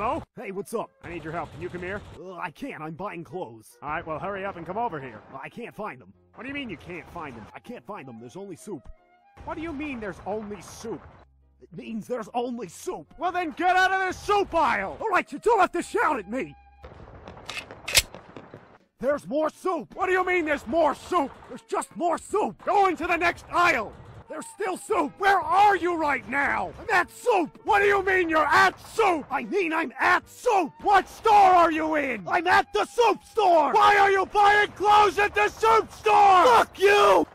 Hello? Hey, what's up? I need your help. Can you come here? Uh, I can't. I'm buying clothes. All right, well, hurry up and come over here. I can't find them. What do you mean you can't find them? I can't find them. There's only soup. What do you mean there's only soup? It means there's only soup. Well, then get out of the soup aisle! All right, you don't have to shout at me. There's more soup. What do you mean there's more soup? There's just more soup. Go into the next aisle! Still soup. Where are you right now? I'm at soup. What do you mean you're at soup? I mean I'm at soup. What store are you in? I'm at the soup store. Why are you buying clothes at the soup store? Fuck you!